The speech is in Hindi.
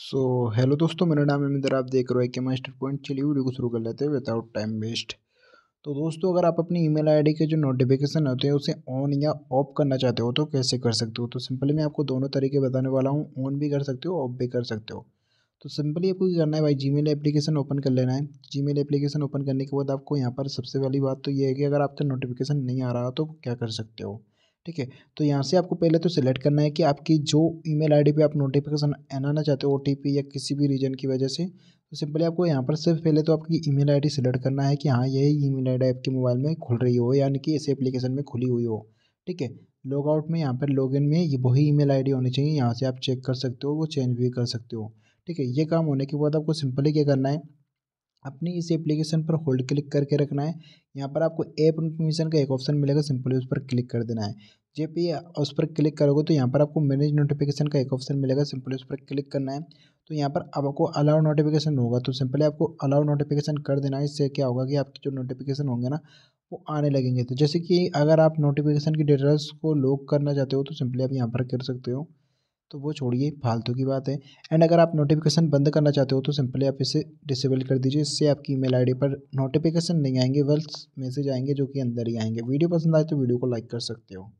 सो हेलो दोस्तों, मेरा नाम है मिंदर। आप देख रहे हो कि मास्टर पॉइंट चलिए वीडियो को शुरू कर लेते हैं विदाउट टाइम वेस्ट तो दोस्तों, अगर आप अपनी ईमेल आईडी के जो नोटिफिकेशन होते हैं, उसे ऑन या ऑफ़ करना चाहते हो तो कैसे कर सकते हो? तो सिंपली मैं आपको दोनों तरीके बताने वाला हूँ। ऑन भी कर सकते हो ऑफ़ भी कर सकते हो। तो सिंपली आपको क्या करना है भाई? जी एप्लीकेशन ओपन कर लेना है। जी एप्लीकेशन ओपन करने के बाद आपको यहाँ पर सबसे पहली बात तो ये है कि अगर आपका नोटिफिकेशन नहीं आ रहा तो क्या कर सकते हो? ठीक है? तो यहाँ से आपको पहले तो सिलेक्ट करना है कि आपकी जो ईमेल आईडी पे आप नोटिफिकेशन आना चाहते हो ओटीपी या किसी भी रीजन की वजह से तो सिंपली आपको यहाँ पर सिर्फ़ पहले तो आपकी ईमेल आईडी सिलेक्ट करना है कि हाँ यही ईमेल आईडी आपके मोबाइल में खुल रही हो यानी कि इस एप्लीकेशन में खुली हुई हो। ठीक है? लॉग आउट में यहाँ पर लॉग इन में ये वही ईमेल आईडी होनी चाहिए, यहाँ से आप चेक कर सकते हो, वो चेंज भी कर सकते हो। ठीक है? ये काम होने के बाद आपको सिंपली क्या करना है, अपनी इस एप्लीकेशन पर होल्ड क्लिक करके रखना है। यहाँ पर आपको ऐप इन्फॉर्मेशन का एक ऑप्शन मिलेगा सिंपली उस पर क्लिक कर देना है। जब भी उस पर क्लिक करोगे तो यहाँ पर आपको मैनेज नोटिफिकेशन का एक ऑप्शन मिलेगा। सिंपली उस पर क्लिक करना है। तो यहाँ पर आपको अलाउ नोटिफिकेशन होगा। तो सिंपली आपको अलाउ नोटिफिकेशन कर देना है। इससे क्या होगा कि आपके जो नोटिफिकेशन होंगे ना, वो आने लगेंगे। तो जैसे कि अगर आप नोटिफिकेशन की डिटेल्स को लॉक करना चाहते हो तो सिंपली आप यहाँ पर कर सकते हो। तो वो छोड़िए, फालतू की बात है। एंड अगर आप नोटिफिकेशन बंद करना चाहते हो तो सिंपली आप इसे डिसेबल कर दीजिए। इससे आपकी ईमेल आईडी पर नोटिफिकेशन नहीं आएँगे बल्कि मैसेज आएँगे जो कि अंदर ही आएँगे। वीडियो पसंद आए तो वीडियो को लाइक कर सकते हो।